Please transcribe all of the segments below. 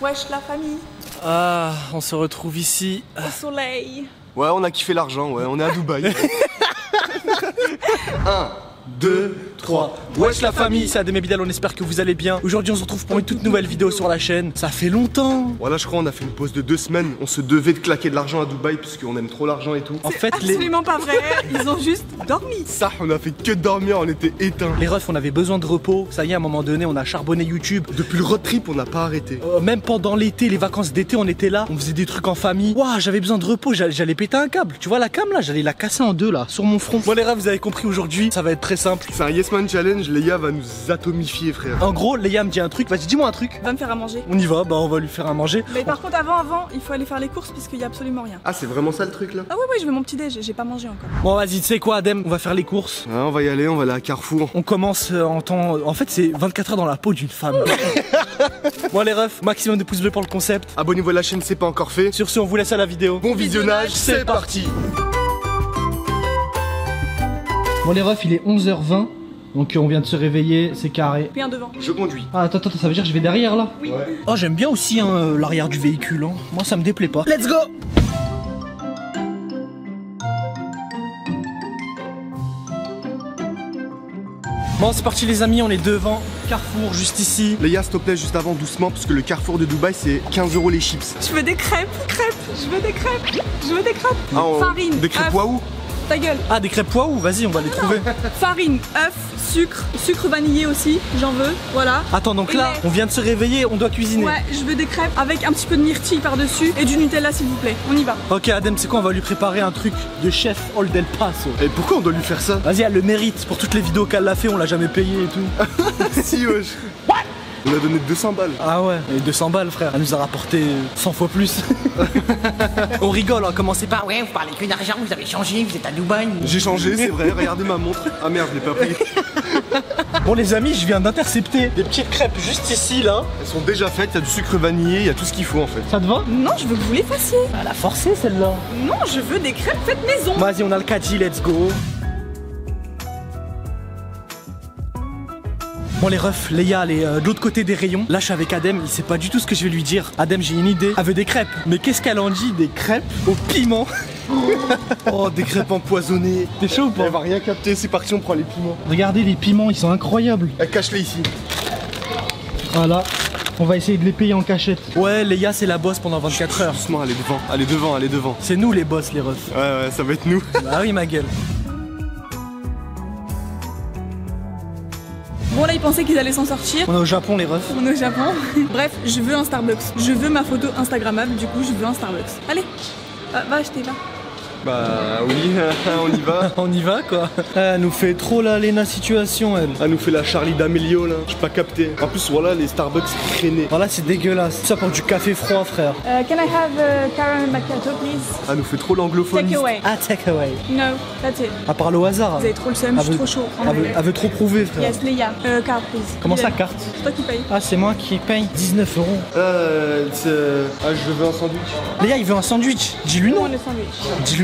Wesh la famille, Ah, on se retrouve ici. au soleil. Ouais, on a kiffé l'argent, ouais, on est à Dubaï. 1, 2, 3. Wesh la famille, c'est Adem et Bidal, on espère que vous allez bien. Aujourd'hui on se retrouve pour une toute nouvelle vidéo sur la chaîne. Ça fait longtemps. Voilà, je crois on a fait une pause de deux semaines. On se devait de claquer de l'argent à Dubaï puisqu'on aime trop l'argent et tout. En fait, les, Absolument pas vrai, ils ont juste dormi. Ça, on a fait que dormir, on était éteints. les refs, on avait besoin de repos. Ça y est, à un moment donné, on a charbonné YouTube. Depuis le road trip, on n'a pas arrêté. Euh, même pendant l'été, les vacances d'été, on était là, on faisait des trucs en famille. Waouh, j'avais besoin de repos, j'allais, j'allais péter un câble. Tu vois la cam là, j'allais la casser en deux là, sur mon front. Bon les refs, vous avez compris aujourd'hui, ça va être très simple. C'est un Yes Man Challenge, Léa va nous atomifier, frère. En gros, Léa me dit un truc, vas-y dis-moi un truc. Va me faire à manger. On y va, bah on va lui faire à manger. Mais par contre, avant, avant, il faut aller faire les courses puisqu'il y a absolument rien. Ah, c'est vraiment ça le truc là Ah ouais, ouais, je veux mon petit déj, j'ai pas mangé encore. Bon vas-y, tu sais quoi Adem, on va faire les courses. Ah, On va y aller, on va aller à Carrefour. On commence euh, en temps. En fait, c'est 24 heures dans la peau d'une femme. bon, les refs, maximum de pouces bleus pour le concept. Abonnez-vous à la chaîne, c'est pas encore fait. Sur ce, on vous laisse à la vidéo. Bon visionnage, c'est parti Bon, les refs, il est 11h20. Donc, on vient de se réveiller, c'est carré. Puis un devant. Je conduis. Ah, attends, attends, ça veut dire que je vais derrière là Oui. Oh, j'aime bien aussi hein, euh, l'arrière du véhicule. hein. Moi, ça me déplaît pas. Let's go Bon, c'est parti, les amis, on est devant Carrefour, juste ici. Léa, s'il te plaît, juste avant, doucement, parce que le Carrefour de Dubaï, c'est 15 euros les chips. Je veux des crêpes, crêpes, je veux des crêpes, je veux des crêpes. Ah, on- Farine, Des crêpes waouh ta gueule. Ah, des crêpes poiou, vas-y, on va les trouver. Farine, œuf, sucre, sucre vanillé aussi, j'en veux, voilà. Attends, donc Et là, on vient de se réveiller, on doit cuisiner. Ouais, je veux des crêpes avec un petit peu de myrtille par-dessus et du Nutella s'il vous plaît. On y va. Ok, Adem, c'est quoi On va lui préparer un truc de chef Old El Paso. Et pourquoi on doit lui faire ça? Vas-y, elle le mérite. Pour toutes les vidéos qu'elle a fait, on l'a jamais payé et tout. Si, wesh. On a donné 200 balles. Ah ouais, et 200 balles, frère. Elle nous a rapporté 100 fois plus. on rigole, on commençait pas. Ouais, vous parlez que d'argent, vous avez changé, vous êtes à Dubaï. J'ai changé, c'est vrai, regardez ma montre. Ah merde, je l'ai pas pris. Bon, les amis, je viens d'intercepter des petites crêpes juste ici, là. Elles sont déjà faites, il y a du sucre vanillé, il y a tout ce qu'il faut en fait. Ça te va? Non, je veux que vous les fassiez. Elle a forcé celle-là. Non, je veux des crêpes faites maison. Vas-y, on a le caddie, let's go. Bon les refs, Léa elle est euh, de l'autre côté des rayons. Là je suis avec Adem, il sait pas du tout ce que je vais lui dire. Adem j'ai une idée, elle veut des crêpes. Mais qu'est-ce qu'elle en dit Des crêpes au piment? Oh, des crêpes empoisonnées. T'es chaud ou pas? Elle va rien capter, c'est parti, on prend les piments. Regardez les piments, ils sont incroyables. Elle cache-les ici. Voilà, on va essayer de les payer en cachette. Ouais, Léa c'est la boss pendant 24 heures. Doucement, elle est devant, elle est devant, elle est devant. C'est nous les boss les refs. Ouais, ouais, ça va être nous. Bah oui ma gueule. Bon là, ils pensaient qu'ils allaient s'en sortir. On est au Japon les refs. On est au Japon. Bref, je veux un Starbucks. Je veux ma photo Instagrammable, du coup, je veux un Starbucks. Allez, va, va acheter, va. Bah oui, on y va. On y va quoi Elle nous fait trop la Lena situation elle. Elle nous fait la Charlie d'Amelio là, j'ai pas capté. En plus, voilà les Starbucks traînés. Voilà c'est dégueulasse. Ça pour du café froid frère. Uh, can I have a caramel macchiato, please? Elle nous fait trop l'anglophonie. Take away. Ah take away. No, that's it. À part le hasard. Vous avez trop le seum, je suis trop chaud. Elle veut, elle veut trop prouver frère. Yes, Leia. Euh, carte, please. Comment ça carte? C'est toi qui paye. Ah c'est moi qui paye 19 euros. Euh, c'est- ah, je veux un sandwich. Léa il veut un sandwich. Dis-lui Non, non.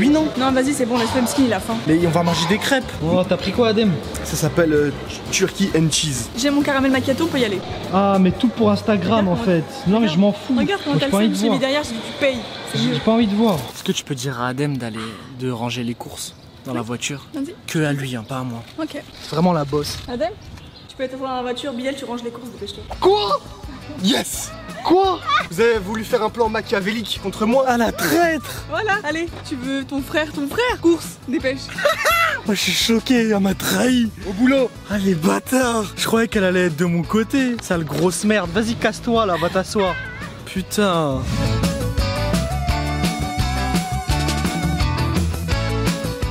Non. Non, vas-y, c'est bon, laisse-le skin, il a faim. Mais on va manger des crêpes. Oh t'as pris quoi Adem? Ça s'appelle euh, Turkey and Cheese. J'ai mon caramel macchiato, on peut y aller. Ah mais tout pour Instagram en Regarde fait. Non mais je m'en fous. Regarde comment t'as le pas envie seum, de j'ai mis derrière, j'ai dit tu payes. J'ai pas envie de voir. Est-ce que tu peux dire à Adem d'aller de ranger les courses dans la voiture? Vas-y. Que à lui, hein, pas à moi. Ok. C'est vraiment la bosse. Adèle, tu peux être dans la voiture, Bilal, tu ranges les courses, dépêche-toi. Quoi? Yes. Quoi? Vous avez voulu faire un plan machiavélique contre moi? Ah la traître. Voilà, allez, tu veux ton frère, ton frère? Course, dépêche. Moi je suis choqué, elle m'a trahi. Au boulot. Ah les bâtards. Je croyais qu'elle allait être de mon côté, sale grosse merde. Vas-y casse-toi là, va t'asseoir. Putain.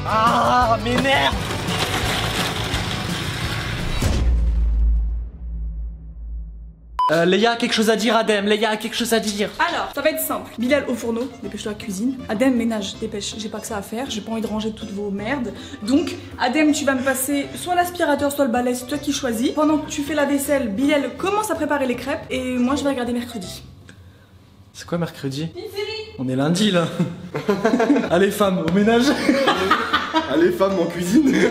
Ah m'énerve Euh, Léa a quelque chose à dire, Adem. Léa a quelque chose à dire. Alors, ça va être simple. Bilal au fourneau, dépêche-toi cuisine. Adem ménage, dépêche, j'ai pas que ça à faire, j'ai pas envie de ranger toutes vos merdes. Donc, Adem, tu vas me passer soit l'aspirateur, soit le balai, c'est toi qui choisis. Pendant que tu fais la vaisselle, Bilal commence à préparer les crêpes et moi je vais regarder mercredi. C'est quoi mercredi? On est lundi là. Allez femmes, au ménage. Allez, femme en cuisine.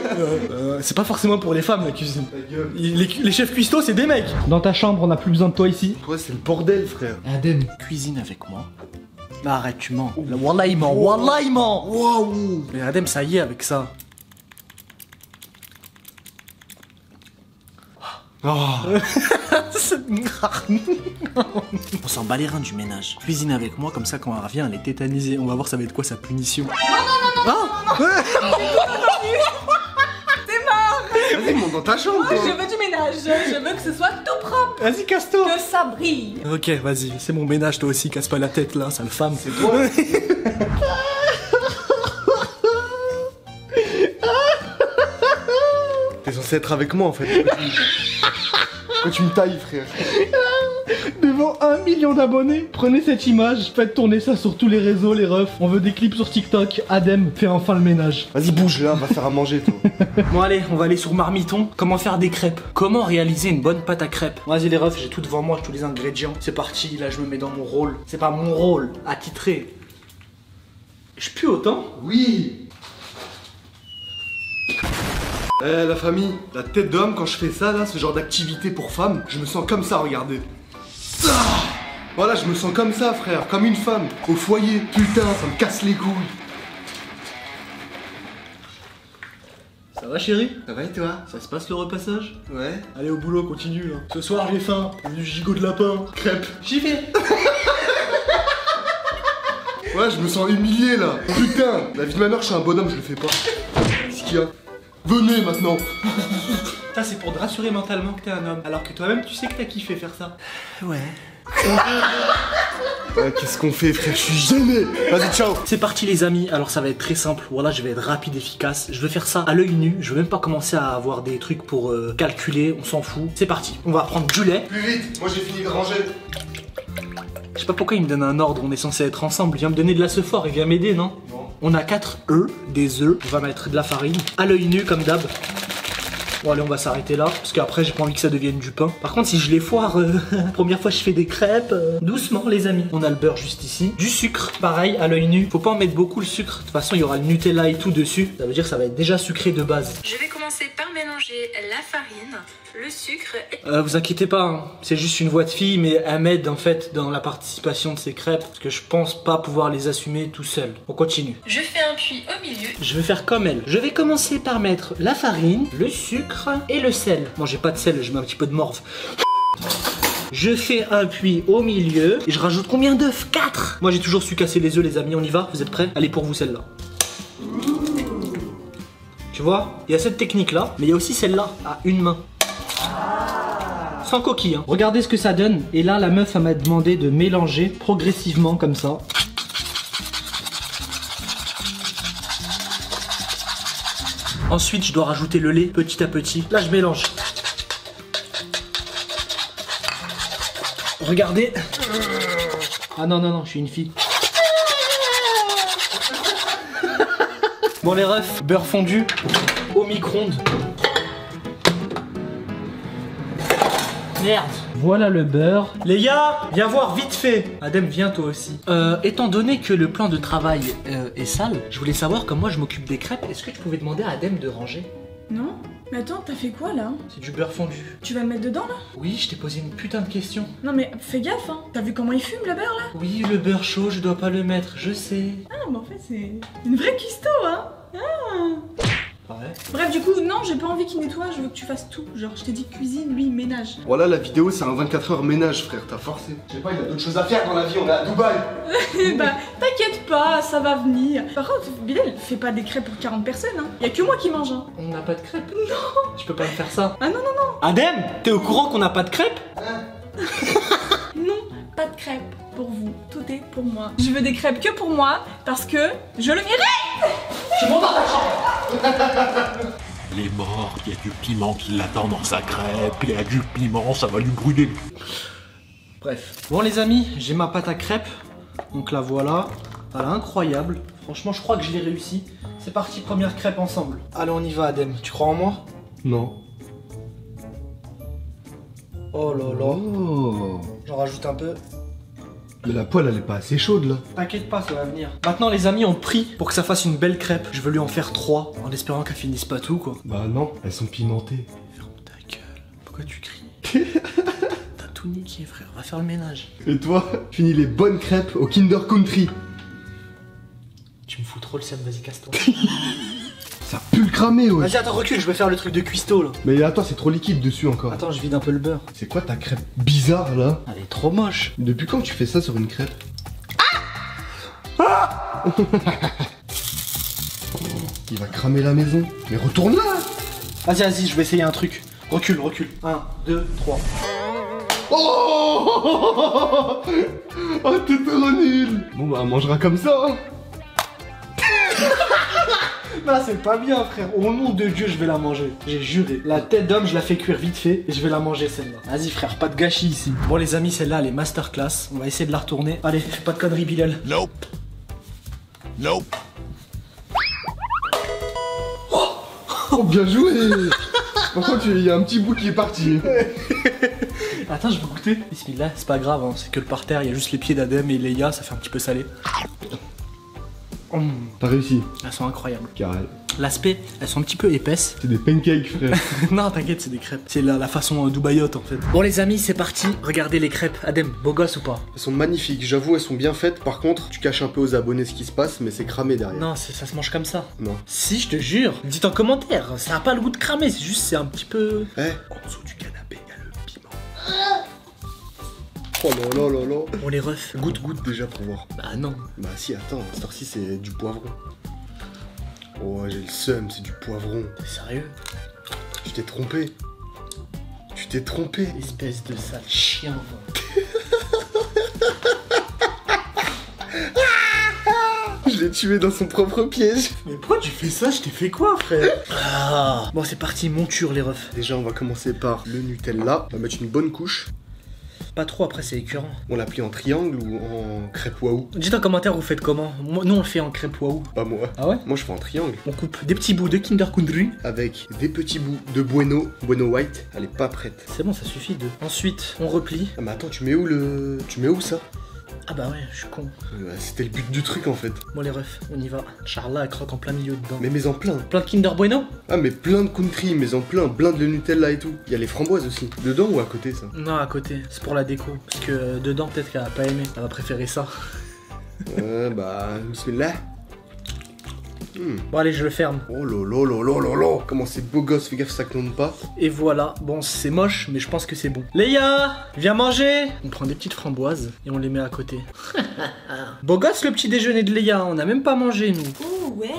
Euh, c'est pas forcément pour les femmes la cuisine. Ta gueule. Les, les chefs cuistots, c'est des mecs. Dans ta chambre, on a plus besoin de toi ici. Toi, c'est le bordel, frère. Adem, cuisine avec moi. Bah arrête, tu mens. Wallah, il ment. Wallah, il ment. Waouh. Mais Adem, ça y est avec ça. Oh. on s'en bat les reins du ménage. Cuisine avec moi, comme ça quand elle revient, elle est tétanisée. On va voir ça va être quoi sa punition. Vas-y, monte dans ta chambre, Je toi. veux du ménage, je veux que ce soit tout propre, Vas-y, casse-toi. que ça brille. Ok, vas-y, c'est mon ménage, toi aussi, casse pas la tête là, sale femme. C'est toi. T'es censé être avec moi, en fait. Pourquoi tu me tailles, frère Devant un million d'abonnés, prenez cette image, faites tourner ça sur tous les réseaux, les refs. On veut des clips sur TikTok. Adem fait enfin le ménage. Vas-y, bouge là, va faire à manger, toi. Bon allez, on va aller sur Marmiton. Comment faire des crêpes? Comment réaliser une bonne pâte à crêpes? Vas-y les refs, j'ai tout devant moi, j'ai tous les ingrédients. C'est parti, là je me mets dans mon rôle. C'est pas mon rôle, attitré. Je pue autant? Oui Eh la famille, la tête d'homme quand je fais ça là, ce genre d'activité pour femmes, je me sens comme ça, regardez. Ah voilà, je me sens comme ça frère, comme une femme, au foyer. Putain, ça me casse les couilles. Ça va chérie? Ça va et toi? Ça se passe le repassage? Ouais. Allez au boulot, continue là. Ce soir j'ai faim, du gigot de lapin, crêpes. J'y vais Ouais, je me sens humilié là. Putain, la vie de ma mère, je suis un bonhomme, je le fais pas. Qu'est-ce qu'il y a Venez maintenant. Ça c'est pour te rassurer mentalement que t'es un homme. Alors que toi-même tu sais que t'as kiffé faire ça. Ouais. Qu'est-ce qu'on fait frère? Je suis gêné. Vas-y, ciao. C'est parti les amis, alors ça va être très simple, voilà je vais être rapide, efficace, je vais faire ça à l'œil nu, je veux même pas commencer à avoir des trucs pour euh, calculer, on s'en fout. C'est parti, on va prendre du lait, Plus vite, moi j'ai fini de ranger. je sais pas pourquoi il me donne un ordre, on est censé être ensemble, il vient me donner de la fort, il vient m'aider non? Non. On a 4 œufs, des œufs, on va mettre de la farine, à l'œil nu comme d'hab. Bon allez on va s'arrêter là, parce qu'après j'ai pas envie que ça devienne du pain. Par contre si je les foire, euh, première fois je fais des crêpes, euh, doucement les amis. On a le beurre juste ici, du sucre, pareil à l'œil nu. Faut pas en mettre beaucoup le sucre, de toute façon il y aura le Nutella et tout dessus. Ça veut dire que ça va être déjà sucré de base. Je vais commencer par mélanger la farine, le sucre et Euh, vous inquiétez pas, hein. c'est juste une voix de fille, mais elle m'aide en fait dans la participation de ces crêpes, parce que je pense pas pouvoir les assumer tout seul. On continue. je fais un puits au milieu. Je vais faire comme elle. Je vais commencer par mettre la farine, le sucre et le sel. Moi j'ai pas de sel, je mets un petit peu de morve. Je fais un puits au milieu et je rajoute combien d'œufs? 4 Moi j'ai toujours su casser les œufs les amis, on y va? Vous êtes prêts? Allez pour vous celle-là. Tu vois Il y a cette technique là, mais il y a aussi celle-là, à une main. Sans coquille. Hein. Regardez ce que ça donne. Et là, la meuf, elle m'a demandé de mélanger progressivement comme ça. Ensuite, je dois rajouter le lait petit à petit. Là, je mélange. Regardez. Ah non, non, non, je suis une fille. Bon, les refs, beurre fondu au micro-ondes. Merde. Voilà le beurre. Les gars, viens voir vite fait. Adem, viens toi aussi. Euh, étant donné que le plan de travail euh, est sale, je voulais savoir comme moi je m'occupe des crêpes, est-ce que tu pouvais demander à Adem de ranger? Non Mais attends, t'as fait quoi là C'est du beurre fondu. Tu vas le mettre dedans là Oui, je t'ai posé une putain de question. Non mais fais gaffe hein T'as vu comment il fume le beurre là Oui, le beurre chaud, je dois pas le mettre, je sais. Ah mais en fait c'est une vraie cuistot hein Ah. Ouais. Bref du coup non j'ai pas envie qu'il nettoie, je veux que tu fasses tout. Genre je t'ai dit cuisine, lui ménage. Voilà, la vidéo, c'est un 24 heures ménage, frère, t'as forcé. Je sais pas, il y a d'autres choses à faire dans la vie, on est à Dubaï. bah t'inquiète pas, ça va venir. Par contre Bilal fais pas des crêpes pour 40 personnes hein. Y a que moi qui mange hein. On n'a pas de crêpes Non Tu peux pas me faire ça Ah non non non Adem, t'es au courant qu'on n'a pas de crêpes? Non, pas de crêpes pour vous. Tout est pour moi. Je veux des crêpes que pour moi parce que je le mérite. Il est mort, il y a du piment qui l'attend dans sa crêpe, il y a du piment, ça va lui brûler le Bref. Bon les amis, j'ai ma pâte à crêpes. Donc la voilà. Elle est incroyable. Franchement, je crois que je l'ai réussi. C'est parti, première crêpe ensemble. Allez, on y va, Adem. Tu crois en moi? Non. Oh là là. Oh. J'en rajoute un peu. Mais la poêle, elle est pas assez chaude là. T'inquiète pas, ça va venir. Maintenant, les amis ont pris pour que ça fasse une belle crêpe. Je veux lui en faire trois, en espérant qu'elle finisse pas tout, quoi. Bah non, elles sont pimentées. Ferme ta gueule. Pourquoi tu cries T'as tout niqué, frère. Va faire le ménage. Et toi, finis les bonnes crêpes au Kinder Country. Tu me fous trop le seum, vas-y, casse-toi. Cramé, ouais. Vas-y, attends, recule, je vais faire le truc de cuistot, là. Mais attends, c'est trop liquide dessus encore. Attends, je vide un peu le beurre. C'est quoi ta crêpe bizarre là Elle est trop moche. Depuis quand tu fais ça sur une crêpe Ah Il va cramer la maison. Mais retourne là Vas-y, vas-y, je vais essayer un truc. Recule, recule. 1, 2, 3. Oh Oh, t'es trop nul Bon bah, on mangera comme ça hein. Non, c'est pas bien, frère. Au nom de Dieu, je vais la manger. J'ai juré. La tête d'homme, je la fais cuire vite fait et je vais la manger celle-là. Vas-y, frère, pas de gâchis ici. Bon, les amis, celle-là, elle est masterclass. On va essayer de la retourner. Allez, fais pas de conneries, Bilal. Nope. Nope. Oh, bien joué Par contre, il y a un petit bout qui est parti. Attends, je vais goûter. Bismillah, c'est pas grave, hein. c'est que le parterre, il y a juste les pieds d'Adem et Leia, ça fait un petit peu salé. Hum, T'as réussi, elles sont incroyables. Karel. L'aspect, elles sont un petit peu épaisses. C'est des pancakes, frère. non, t'inquiète, c'est des crêpes. C'est la, la façon euh, dubaïote en fait. Bon, les amis, c'est parti. Regardez les crêpes. Adem, beau gosse ou pas? Elles sont magnifiques, j'avoue, elles sont bien faites. Par contre, tu caches un peu aux abonnés ce qui se passe, mais c'est cramé derrière. Non, ça se mange comme ça. Non. Si, je te jure. Dites en commentaire. Ça a pas le goût de cramer, c'est juste, c'est un petit peu. Eh En dessous du Oh là là là là Bon, les refs, goûte, goûte. Déjà pour voir. Bah non. Bah si, attends, cette heure-ci c'est du poivron. Oh, j'ai le seum, c'est du poivron. T'es sérieux? Tu t'es trompé. Tu t'es trompé. Espèce de sale chien. Je l'ai tué dans son propre piège. Mais pourquoi tu fais ça? Je t'ai fait quoi, frère? Ah Bon, c'est parti, monture, les refs. Déjà, on va commencer par le Nutella. On va mettre une bonne couche. Pas trop, après, c'est écœurant. On l'a plie en triangle ou en crêpe waouh? Dites en commentaire, vous faites comment? Moi, Nous, on le fait en crêpe waouh. Pas moi. Ah ouais? Moi, je fais en triangle. On coupe des petits bouts de Kinder Kundry. Avec des petits bouts de Bueno. Bueno White. Elle est pas prête. C'est bon, ça suffit de. Ensuite, on replie. Ah, mais attends, tu mets où le. Tu mets où ça? Ah bah ouais, je suis con. Euh, C'était le but du truc en fait. Bon, les refs, on y va. Charla, elle croque en plein milieu dedans. Mais mets en plein. Plein de Kinder Bueno Ah, mais plein de country, mais en plein. Plein de Nutella et tout. Il y a les framboises aussi. Dedans ou à côté ça Non, à côté. C'est pour la déco. Parce que euh, dedans, peut-être qu'elle a pas aimé. Elle va préférer ça. Euh, bah. Bismillah. Hmm. Bon, allez, je le ferme. Oh là là là Comment c'est beau gosse, fais gaffe ça clone pas. Et voilà. Bon, c'est moche, mais je pense que c'est bon. Léa Viens manger On prend des petites framboises et on les met à côté. Beau gosse le petit déjeuner de Léa, on n'a même pas mangé nous. Oh ouais,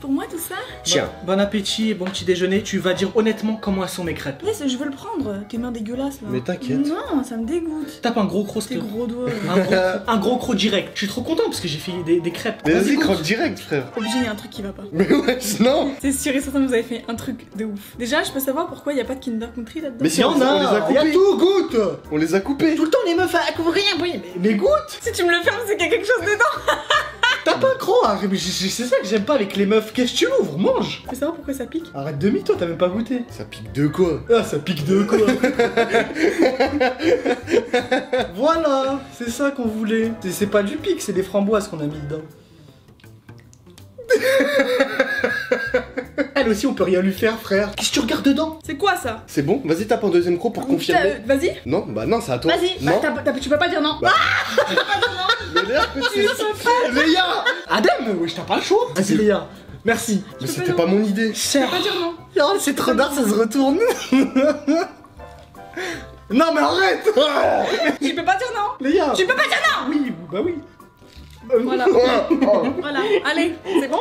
pour moi tout ça Tiens. Bon, bon appétit et bon petit déjeuner. Tu vas dire honnêtement comment elles sont mes crêpes. Laisse, je veux le prendre. Tes mains dégueulasses là. Mais t'inquiète. Non, ça me dégoûte. Tape un gros croc, Tes gros doigts. Un gros, un gros croc direct. Je suis trop content parce que j'ai fait des, des crêpes. Mais vas-y, croque direct, frère. Obligé, il y a un truc qui va pas. Mais ouais, non C'est sûr et certain que vous avez fait un truc de ouf. Déjà, je peux savoir pourquoi il n'y a pas de Kinder Country là-dedans Mais si Y en on, a, on les a y a coupés. tout, goûte On les a coupés. Tout le temps les meufs à couvrir, oui, mais, mais goûte Si tu me le fermes, c'est qu'il y a quelque chose dedans. T'as pas un croc, hein, mais c'est ça que j'aime pas avec les meufs. Qu'est-ce que tu l'ouvres Mange Tu veux savoir pourquoi ça pique Arrête de mytho, t'as même pas goûté. Ça pique de quoi? Ah, ça pique de quoi? Voilà, c'est ça qu'on voulait. C'est- C'est pas du pic, c'est des framboises qu'on a mis dedans. Elle aussi, on peut rien lui faire, frère. Qu'est-ce que tu regardes dedans? C'est quoi ça? C'est bon Vas-y, tape un deuxième croc pour confirmer. Vas-y. Non, bah non, c'est à toi. Vas-y. Bah, Non. t'as- t'as- tu peux pas dire non. Bah. Mais Léa, c'est- Léa Adem, oui, t'as pas le choix. Vas-y, Léa. Merci. Mais c'était pas mon idée. Cher. Pas dire non. Oh, c'est trop d'art, ça se retourne. non, mais arrête Tu peux pas dire non. Léa Tu peux pas dire non. Oui, bah oui. Voilà. Voilà. Allez, c'est bon.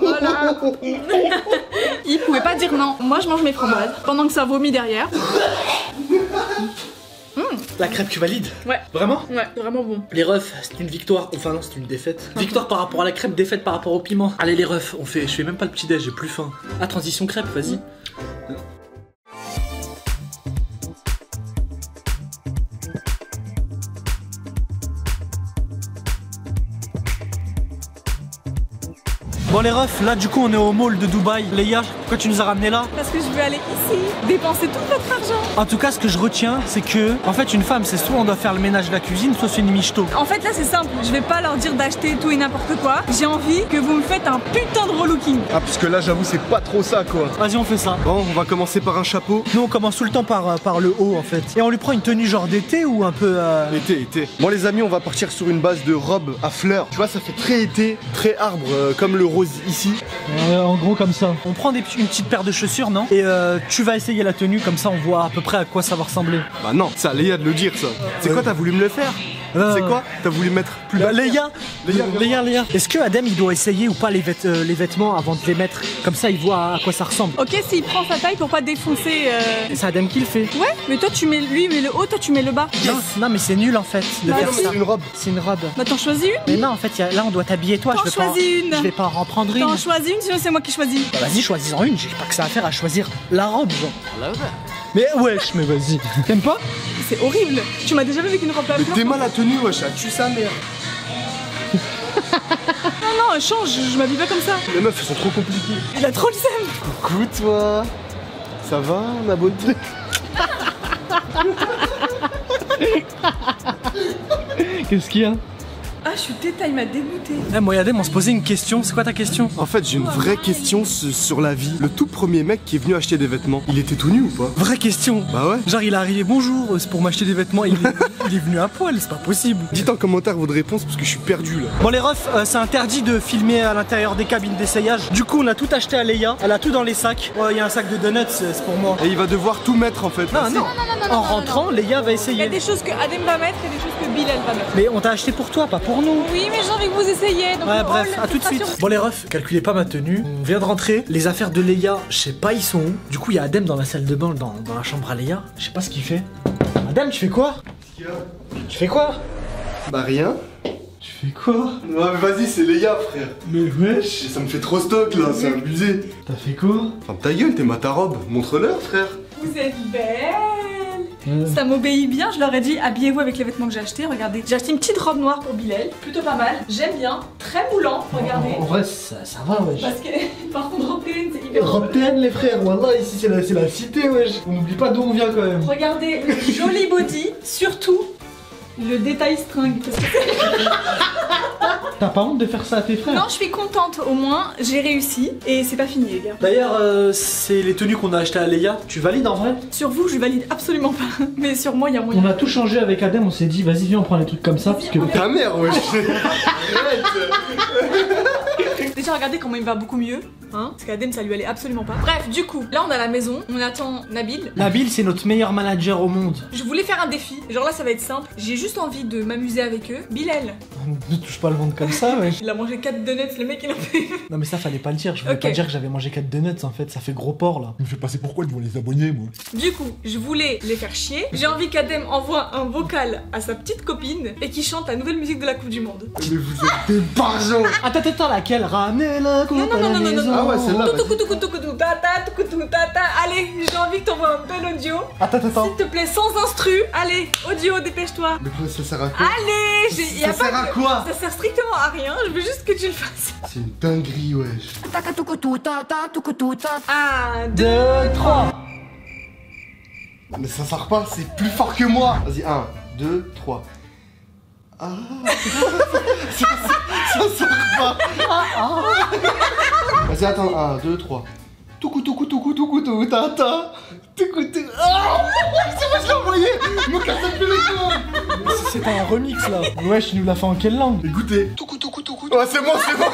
Voilà. Il pouvait pas dire non. Moi, je mange mes framboises pendant que ça vomit derrière. La crêpe, tu valides Ouais. Vraiment Ouais, vraiment bon. Les refs, c'est une victoire. Enfin, non, c'est une défaite. Victoire par rapport à la crêpe, défaite par rapport au piment. Allez, les refs, on fait. Je fais même pas le petit déj, j'ai plus faim. Ah, transition crêpe, vas-y. Bon les refs, là du coup on est au mall de Dubaï. Léa, pourquoi tu nous as ramené là? Parce que je vais aller ici, dépenser tout votre argent. En tout cas, ce que je retiens, c'est que, en fait, une femme, c'est soit on doit faire le ménage de la cuisine, soit c'est une michto. En fait, là, c'est simple. Je vais pas leur dire d'acheter tout et n'importe quoi. J'ai envie que vous me faites un putain de relooking. Ah, parce que là, j'avoue, c'est pas trop ça, quoi. Vas-y, on fait ça. Bon, on va commencer par un chapeau. Nous, on commence tout le temps par, euh, par le haut, en fait. Et on lui prend une tenue genre d'été ou un peu. euh, Été, été. Bon, les amis, on va partir sur une base de robe à fleurs. Tu vois, ça fait très été, très arbre, euh, comme le rose ici. euh, en gros, comme ça. On prend des, une petite paire de chaussures, non? Et euh, tu vas essayer la tenue, comme ça, on voit à peu près à quoi ça va ressembler. Bah non, c'est à Léa de le dire, ça. C'est quoi, t'as voulu me le faire? Euh, C'est quoi T'as voulu mettre plus bas Léa, Léa, Léa, Léa. Est-ce que Adam il doit essayer ou pas les, vêt- euh, les vêtements avant de les mettre? Comme ça, il voit à quoi ça ressemble. Ok, s'il prend sa taille pour pas défoncer. euh, C'est Adam qui le fait. Ouais, mais toi, tu mets lui, mais le haut, toi, tu mets le bas. Non, non, mais c'est nul en fait de Bah faire non, ça. C'est une robe. C'est une robe. Bah, t'en choisis une Mais non, en fait, y a- là, on doit t'habiller toi. T'en je vais pas, choisis une. Je vais pas en prendre une. T'en choisis une, sinon c'est moi qui choisis. Bah, vas-y, choisis-en une. J'ai pas que ça à faire à choisir la robe, genre. Mais wesh, mais vas-y. T'aimes pas? C'est horrible. Tu m'as déjà vu avec une robe à fleurs t'es mal la tenue, wesh, tue sa mère. Non, non, change, je m'habille pas comme ça. Les meufs, elles sont trop compliquées. Il a trop le seum. Coucou, toi. Ça va, ma beauté Qu'est-ce qu'il y a? Ah, je suis tétaille, il m'a dégoûté. Eh, moi et Adam, on se posait une question. C'est quoi ta question En fait, j'ai une vraie question su- sur la vie. Le tout premier mec qui est venu acheter des vêtements, il était tout nu ou pas Vraie question. Bah ouais. Genre, il est arrivé, bonjour, c'est pour m'acheter des vêtements. Il est, il est venu à poil, c'est pas possible. Dites en commentaire votre réponse parce que je suis perdu là. Bon les refs, euh, c'est interdit de filmer à l'intérieur des cabines d'essayage. Du coup, on a tout acheté à Leia. Elle a tout dans les sacs. Il y a un sac de donuts, c'est c'est pour moi. Et il va devoir tout mettre en fait. Non, non. En rentrant, Leia va Il y a essayer. des choses que Adem va mettre et des choses que Bilal va mettre. Mais on t'a acheté pour toi, pas pour nous. Oui, mais j'ai envie que vous essayiez. Donc Ouais, le bref, à tout de suite. Bon, les refs, calculez pas ma tenue. On vient de rentrer. Les affaires de Leia, je sais pas, ils sont où. Du coup, il y a Adem dans la salle de bain, dans, dans la chambre à Leia. Je sais pas ce qu'il fait. Adem, tu fais quoi? Tu fais quoi? Bah rien. Tu fais quoi? Ouais, mais vas-y, c'est Léa, frère. Mais wesh, Ça me fait trop stock là, c'est abusé. t'as fait quoi? Enfin, ta gueule, t'es ma ta robe. Montre-leur, frère. Vous êtes belle. Ça m'obéit bien, je leur ai dit habillez-vous avec les vêtements que j'ai achetés. Regardez, j'ai acheté une petite robe noire pour Bilal, plutôt pas mal. J'aime bien, très moulant, regardez. En vrai, ça, ça va, wesh. Parce que par contre, robe TN, c'est hyper Robe TN, les frères, voilà, ici c'est la, cité, wesh. On n'oublie pas d'où on vient quand même. Regardez le joli body, surtout le détail string. Parce que- T'as pas honte de faire ça à tes frères Non, je suis contente, au moins j'ai réussi et c'est pas fini, les gars. D'ailleurs, euh, c'est les tenues qu'on a achetées à Leia. Tu valides en vrai Sur vous, je valide absolument pas, mais sur moi, il y a On moyen. a tout changé avec Adem, on s'est dit, vas-y, viens, on prend les trucs comme ça, parce que. Ta mère, wesh. Arrête. Déjà, regardez comment il va beaucoup mieux, hein Parce qu'Adem, ça lui allait absolument pas. Bref, du coup, là, on a la maison, on attend Nabil. Nabil, c'est notre meilleur manager au monde. Je voulais faire un défi, genre là, ça va être simple. J'ai juste envie de m'amuser avec eux. Bilal, Ne touche pas le ventre comme ça, wesh. il a mangé 4 donuts, le mec, il a fait. Non, mais ça, fallait pas le dire. Je voulais pas dire que j'avais mangé 4 donuts en fait, ça fait gros porc là. Je sais pas c'est pourquoi devant les abonnés, moi. Du coup, je voulais les faire chier. J'ai envie qu'Adem envoie un vocal à sa petite copine et qu'il chante la nouvelle musique de la Coupe du Monde. Mais vous êtes des barjots. Attends, attends, laquelle? Ramenez la coupe Non, non, à la non, non, non, maison. non. Ah ouais, toutou, tata. Allez, j'ai envie que t'envoies un bel audio. Attends, attends, attends. S'il te plaît, sans instru. Allez, audio, dépêche-toi. Mais quoi, ça sert à quoi Allez, j'ai. y a Ça pas sert à quoi Ça sert strictement à rien, je veux juste que tu le fasses. C'est une dinguerie, wesh. 1, 2, 2, 3. Mais ça sert pas, c'est plus fort que moi. Vas-y, 1, 2, 3. Ah ça, ça, ça sert pas Vas-y, attends, 1, 2, 3. Toukou, toukou, toukou, toukou, toukou, tata Toukou, toukou. Ah C'est moi, je l'ai envoyé Me casse plus les C'est un remix là. Wesh, tu nous l'as fait en quelle langue Écoutez. Toukou, toukou, toukou. Ouais, c'est bon, c'est bon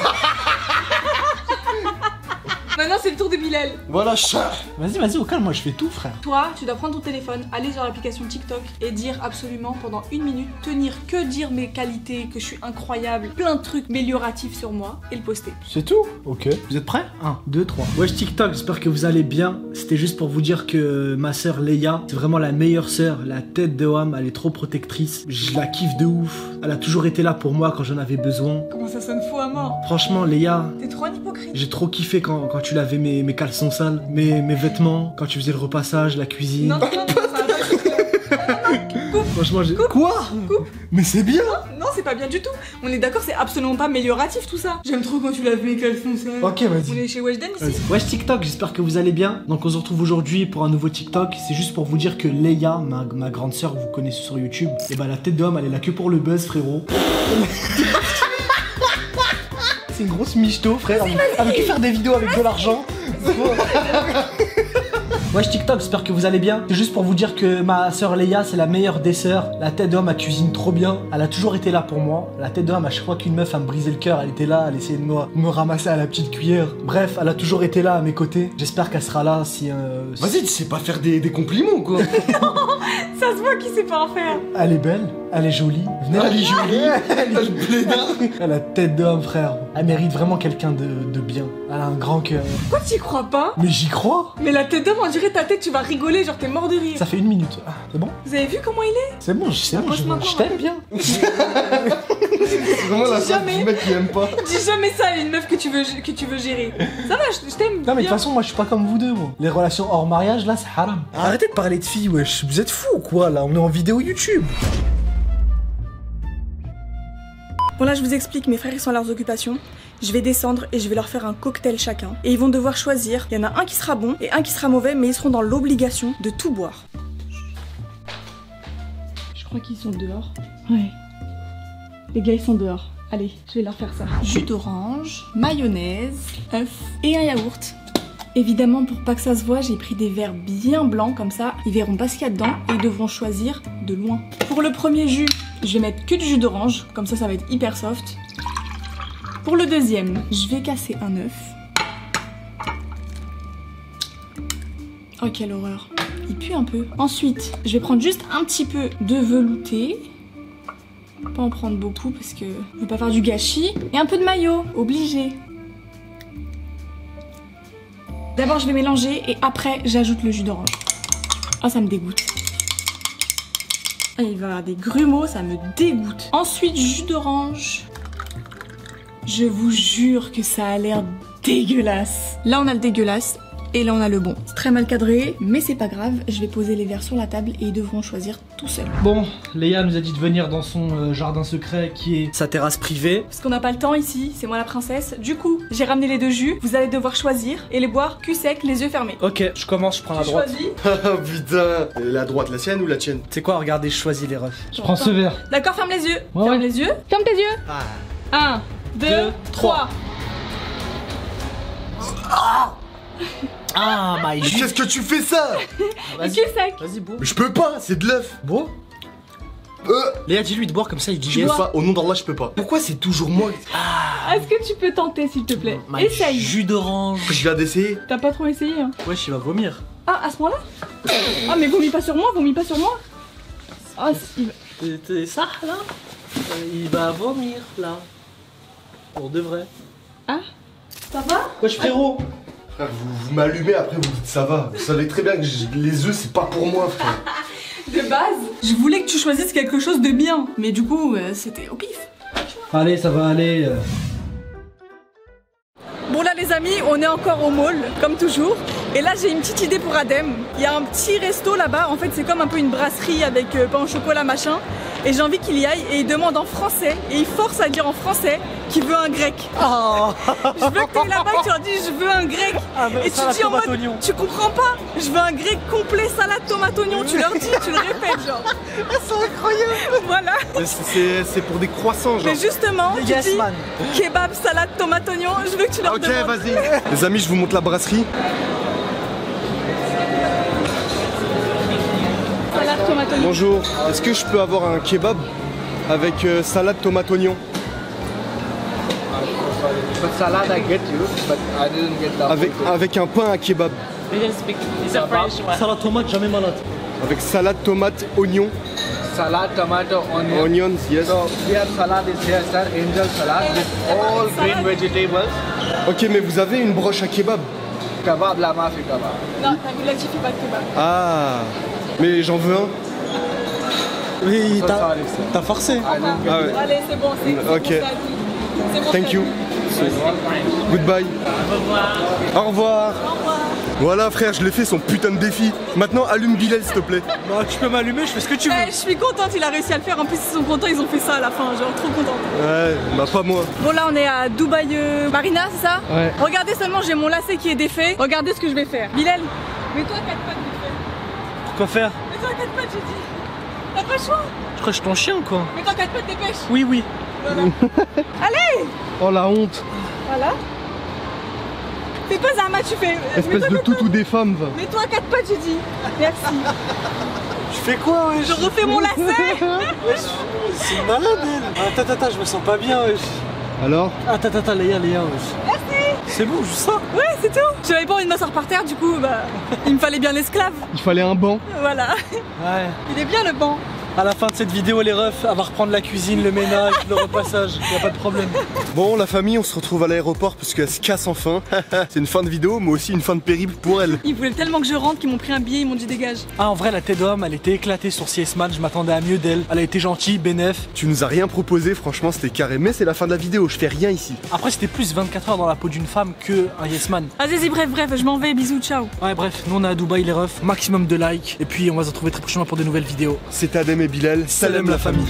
Maintenant, c'est le tour de Bilal. Voilà, chat Vas-y, vas-y, au calme, moi je fais tout, frère. Toi, tu dois prendre ton téléphone, aller sur l'application TikTok et dire absolument pendant une minute, tenir que dire mes qualités, que je suis incroyable, plein de trucs amélioratifs sur moi et le poster. C'est tout Ok. Vous êtes prêts? 1, 2, 3. Wesh TikTok, j'espère que vous allez bien. C'était juste pour vous dire que ma sœur Leia, c'est vraiment la meilleure sœur, la tête de Wam, elle est trop protectrice. Je la kiffe de ouf. Elle a toujours été là pour moi quand j'en avais besoin. Comment ça sonne fou à mort? Franchement, Leia, T'es trop un hypocrite. j'ai trop kiffé quand, quand tu lavais mes, mes caleçons sales, mes, mes vêtements, quand tu faisais le repassage, la cuisine. Non, non, non. Coupe, Franchement, j'ai. Quoi Mais c'est bien Non, c'est pas bien du tout. On est d'accord, c'est absolument pas amélioratif tout ça. J'aime trop quand tu laves mes caleçons, ça. Ok, vas-y. On est chez Weshden ici Wesh TikTok, j'espère que vous allez bien. Donc on se retrouve aujourd'hui pour un nouveau TikTok. C'est juste pour vous dire que Leia, ma, ma grande sœur, vous connaissez sur YouTube, et bah la tête d'homme, elle est là que pour le buzz, frérot. C'est une grosse michto, frère. Avec qui faire des vidéos avec de l'argent Wesh TikTok, j'espère que vous allez bien. C'est juste pour vous dire que ma sœur Leia, c'est la meilleure des sœurs. La tête d'homme, elle cuisine trop bien. Elle a toujours été là pour moi. La tête d'homme, à chaque fois qu'une meuf, elle me brisait le cœur, elle était là, elle essayait de me, me ramasser à la petite cuillère. Bref, elle a toujours été là à mes côtés. J'espère qu'elle sera là si. euh, si- Vas-y, tu sais pas faire des, des compliments quoi. Ça se voit qu'il sait pas en faire. Elle est belle, elle est jolie. Venez Elle est jolie. Elle. Elle a la tête d'homme, frère. Elle mérite vraiment quelqu'un de, de bien. Elle a un grand cœur. Pourquoi t'y crois pas? Mais j'y crois Mais la tête d'homme, on dirait ta tête, tu vas rigoler, genre t'es mort de rire. Ça fait une minute. Ah, c'est bon? Vous avez vu comment il est? C'est bon, c'est bon, je, je t'aime bien. C'est vraiment la jamais. du mec qui aime pas. Dis jamais ça à une meuf que tu veux, que tu veux gérer. Ça va, je, je t'aime. Non mais de toute façon moi je suis pas comme vous deux moi. Les relations hors mariage là c'est haram. Arrêtez de parler de filles wesh, vous êtes fous ou quoi là? On est en vidéo YouTube. Bon là je vous explique, mes frères ils sont à leurs occupations. Je vais descendre et je vais leur faire un cocktail chacun. Et ils vont devoir choisir. Il y en a un qui sera bon et un qui sera mauvais, mais ils seront dans l'obligation de tout boire. Je crois qu'ils sont dehors. Ouais. Les gars ils sont dehors. Allez, je vais leur faire ça. Jus d'orange, mayonnaise, œuf et un yaourt. Évidemment, pour pas que ça se voit, j'ai pris des verres bien blancs comme ça. Ils verront pas ce qu'il y a dedans et devront choisir de loin. Pour le premier jus, je vais mettre que du jus d'orange, comme ça, ça va être hyper soft. Pour le deuxième, je vais casser un œuf. Oh, quelle horreur. Il pue un peu. Ensuite, je vais prendre juste un petit peu de velouté. Pas en prendre beaucoup parce que je veux pas faire du gâchis. Et un peu de maillot, obligé. D'abord, je vais mélanger et après, j'ajoute le jus d'orange. Ah, ça me dégoûte. Ah, il va y avoir des grumeaux, ça me dégoûte. Ensuite, jus d'orange. Je vous jure que ça a l'air dégueulasse. Là, on a le dégueulasse. Et là, on a le bon. C'est très mal cadré, mais c'est pas grave. Je vais poser les verres sur la table et ils devront choisir tout seuls. Bon, Léa nous a dit de venir dans son euh, jardin secret qui est sa terrasse privée. Parce qu'on n'a pas le temps ici, c'est moi la princesse. Du coup, j'ai ramené les deux jus. Vous allez devoir choisir et les boire cul sec, les yeux fermés. Ok, je commence, je prends la droite. choisis Ah putain. La droite, la sienne ou la tienne? C'est quoi, regardez, je choisis les refs. Je prends ce verre. D'accord, ferme les yeux. Ouais, ferme ouais. les yeux. Ferme tes yeux. Ah. 1, 2, Deux, 3. Ah, my Mais qu'est-ce que tu fais ça. Vas-y, beau. Mais je peux pas, c'est de l'œuf. Beau Euh, Léa, dis-lui de boire comme ça, il dit je yes. peux pas, au nom d'Allah, je peux pas. Pourquoi c'est toujours moi Est-ce que tu peux tenter, s'il te plaît My Essaye. Jus d'orange. Je viens d'essayer. T'as pas trop essayé, hein Wesh, il va vomir. Ah, à ce moment-là Ah, mais vomis pas sur moi, vomis pas sur moi Ah, c'est- il ça, là Euh, Il va vomir, là. Pour de vrai. Ça va Wesh, frérot Frère, vous, vous m'allumez après, vous dites ça va. Vous savez très bien que les œufs, c'est pas pour moi, frère. De base, je voulais que tu choisisses quelque chose de bien. Mais du coup, euh, c'était au pif. Allez, ça va aller. euh. Bon là les amis, on est encore au mall, comme toujours. Et là j'ai une petite idée pour Adem. Il y a un petit resto là-bas, en fait c'est comme un peu une brasserie avec euh, pain au chocolat machin. Et j'ai envie qu'il y aille et il demande en français, et il force à dire en français qu'il veut un grec. Je veux que tu ailles là-bas et tu leur dis je veux un grec. Ah, bah, et tu dis en mode, oignon. tu comprends pas, je veux un grec complet salade tomate oignon. Tu leur dis, tu le répètes genre. C'est incroyable Voilà. C'est- pour des croissants, genre. Mais justement, tu Yes, dis man. kebab salade tomate oignon. Je veux que tu leur Ok, demandes. vas-y. Les amis, je vous montre la brasserie. Bonjour, est-ce que je peux avoir un kebab avec euh, salade tomate oignon? But salad I get you, but I didn't get the avec, avec un pain à kebab. It's a French one. Salade tomate, jamais malade. Avec salade tomate oignon. salad, tomato, onion. Onions, yes. So here salad is here, sir. Angel salad with all green vegetables. Ok, mais vous avez une broche à kebab Kebab la mafi kebab. Non, t'as vu là, tu fais pas de kebab. Ah, mais j'en veux un. Oui, t'as forcé. Ah ouais. Allez, c'est bon, c'est c'est Ok. bon, Thank you. Goodbye. Au revoir. Au revoir. Voilà frère, je l'ai fait son putain de défi. Maintenant allume Bilal s'il te plaît. Bah, tu peux m'allumer, je fais ce que tu veux. Eh, je suis contente, il a réussi à le faire. En plus, ils sont contents, ils ont fait ça à la fin. Genre, trop contente. Ouais, bah pas moi. Bon, là, on est à Dubaï euh, Marina, c'est ça Ouais. Regardez seulement, j'ai mon lacet qui est défait. Regardez ce que je vais faire. Bilal, mets-toi à quatre pattes, vite fait. Quoi faire? Mets-toi à quatre pattes, j'ai dit. T'as pas le choix. Je crois que je suis ton chien ou quoi Mets-toi à quatre pattes, dépêche. Oui, oui. Voilà. Allez Oh la honte. Voilà. Fais pas Zama, tu fais. Espèce de toutou des femmes va. Mets-toi à quatre pattes, j'ai dit. Merci. Je fais quoi, wesh? Je refais mon lacet. C'est malade, elle Attends, attends, je me sens pas bien, wesh. Alors? Attends, attends, Léa, Léa, wesh. C'est bon, juste ça Ouais, c'est tout. J'avais pas envie de m'asseoir par terre, du coup, bah, il me fallait bien l'esclave. Il fallait un banc. Voilà. Ouais. Il est bien le banc. À la fin de cette vidéo, les refs, elle va reprendre la cuisine, le ménage, le repassage. Y a pas de problème. Bon la famille, on se retrouve à l'aéroport parce qu'elle se casse enfin. C'est une fin de vidéo, mais aussi une fin de périple pour elle. Ils voulaient tellement que je rentre qu'ils m'ont pris un billet, ils m'ont dit dégage. Ah, en vrai, la tête d'homme, elle était éclatée sur CS Man. Je m'attendais à mieux d'elle. Elle a été gentille, bénef. Tu nous as rien proposé, franchement c'était carré. Mais c'est la fin de la vidéo, je fais rien ici. Après, c'était plus 24 heures dans la peau d'une femme que un Yes Man. Vas-y, bref, bref, je m'en vais, bisous, ciao. Ouais, bref, nous on est à Dubaï, les refs. Maximum de likes. Et puis, on va se retrouver très prochainement pour de nouvelles vidéos. C'est Adem et Bilal. Salam la famille.